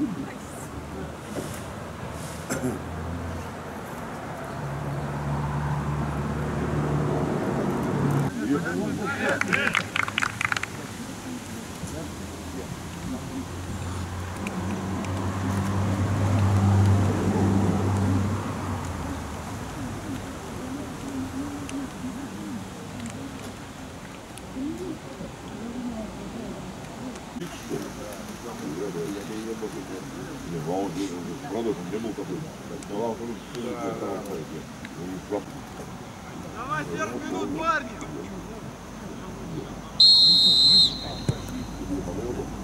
Nice. Правда, там не был такой. Давал, Давай, 40 минут, парни!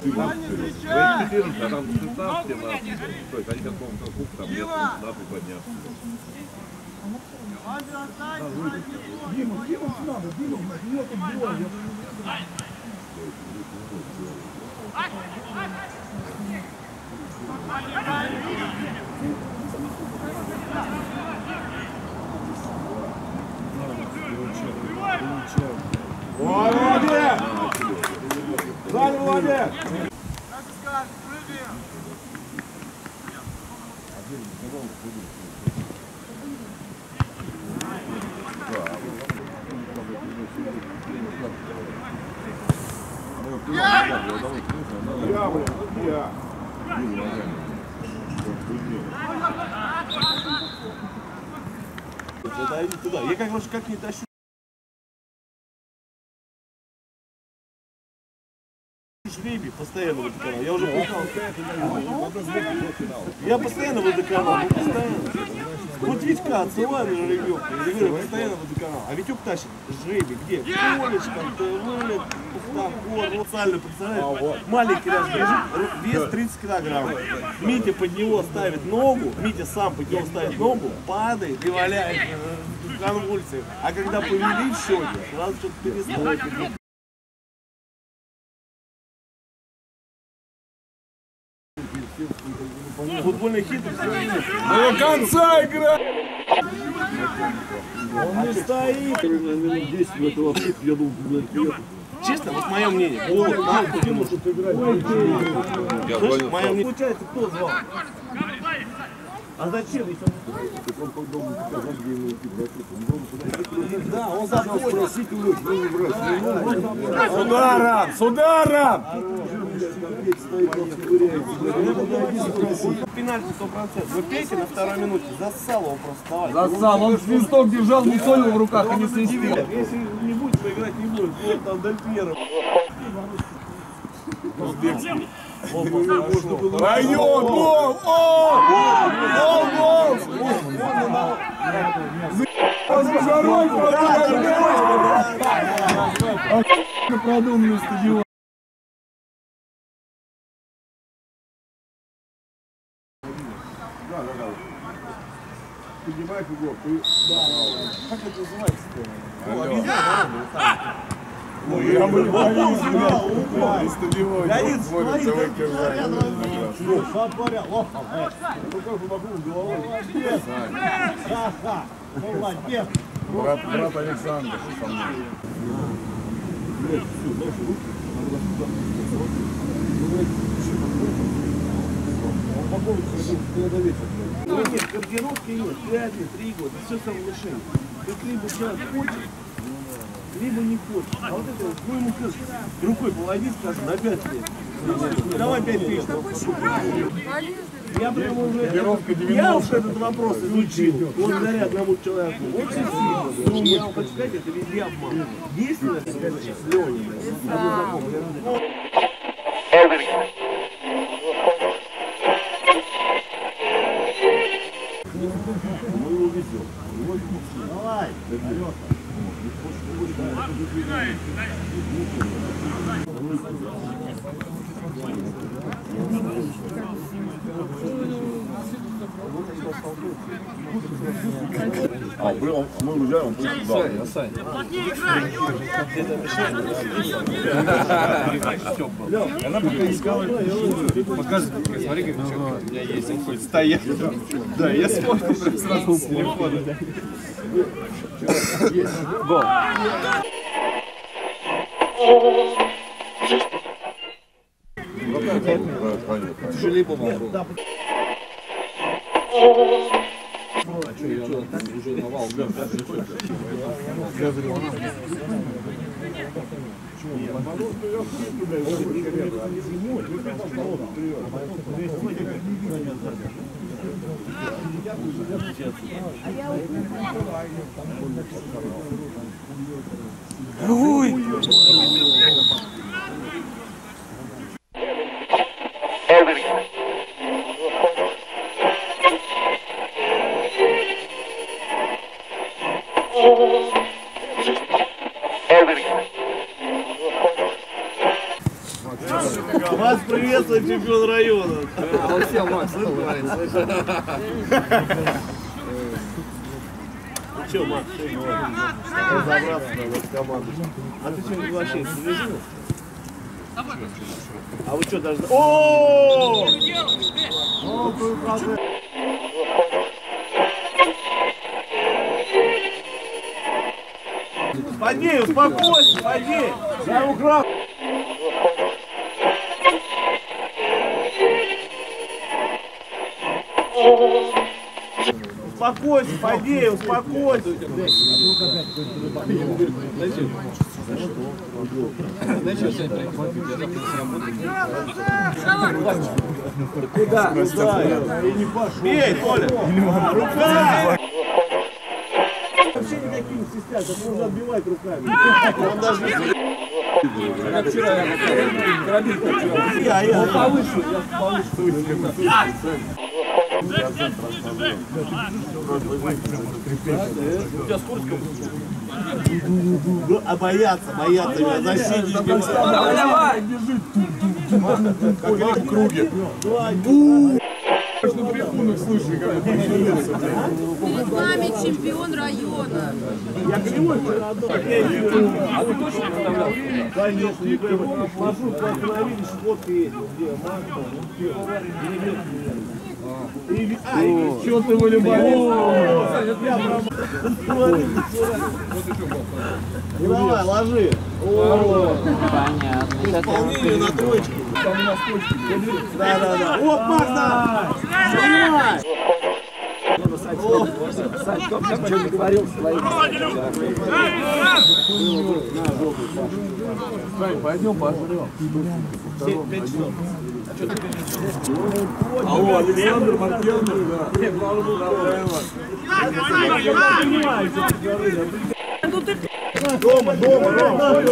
Встречай! А там 16 на... То есть они как по-моему, круг там нет, Дима! да, приподняться. Ваня, останься! Молодец! Саня, молодец! Как скажешь, прыгаем! Я, блин, я. Подойди туда. Я как, может, как не тащу. Жребий постоянно водоканал. Я уже пытал. Я постоянно водоканал. ну, Постоянно. Вот Витька отсылаю на жеребьевку. Я говорю, постоянно водоканал. А Витюк тащит жребий. Где? Колечко, ТВ, Пустоход. Вот сально, представляешь? Маленький раз бежит, вес 30 килограмм. Митя под него ставит ногу, Митя сам под него ставит ногу, падает и валяет в конвульсиях. А когда повели в щеки, сразу что-то перестало. Футбольный хитрость. До конца игра! Он не стоит. Минут 10 в этого я думал, блядь, Честно, вот мое мнение. Вот, нам кто может играть. Я Слышь, понял, мое мнение. Получается, кто звал? А зачем? он- показать, где. Да, он заходит. Спросить у них, ну, брать. С ударом! С ударом! Пенальти 100%. Вы пейте на второй минуте. Зассал его просто. Засал, он свисток держал, не солил в руках и не свистел. Если не будет, то играть не будет. Вот там Дель Пьеро. Район, гол! О! Гол, гол! Позажарой продуманный стадион. Поднимай фигуру. Как это называется-то? Ну, объясняй, Ну, я бы не боюсь, на стадионе. Леонид, Смотрит, смотри, давай кирзай. Сотворя, лохал. Молодец. Брат, брат Александр со мной. Ну нет, командировки нет, 5 лет, 3 года, все самовышение. Ты либо делать хочешь, либо не хочешь. А вот это, вот, ну ему скажешь, рукой поводи, скажешь, на 5 лет. Давай 5 тысяч. Я прямо уже, я уж 90. этот вопрос изучил, благодаря одному человеку. Очень сильно. Я вам хочу сказать, это везде обман. Действенно, с Леней, одному знакомому, А, он- мы уезжаем, он просто туда. Она пока искала. Показывает, смотри, говорит, что у меня есть, он хоть стоять. Да, я смотрю сразу с телефона. Гол. Да, понятно. Тяжелее, по-моему. Вас приветствует чемпион района. Ну что, Макс, что говоришь? Разобраться надо эту команду. А ты что не вообще резину? А вы что даже... О! Спади, успокойся, спади! Я украл! Успокойся, Фадей, успокойся. Куда? Куда? Я не пошел. Бей, Коля. Рука! Вообще никаких не стесняться, это можно отбивать руками. Он даже не... Я, я, я. Повыше, я повыше. Ну, а боятся, боятся меня, защитники. Давай, давай! Как в круге. Перед вами чемпион района. Я кривой вчера. А вы точно представлял? Конечно, не вы остановились, фотка есть. Где? Марта, и Ай, что ты волейболист? Ну давай, ложи. Понятно. Исполнение на тройке. Да, да, да. Оп, Марта! Снимай! Алло, Александр Маркелов, да. Дома, дома, дома.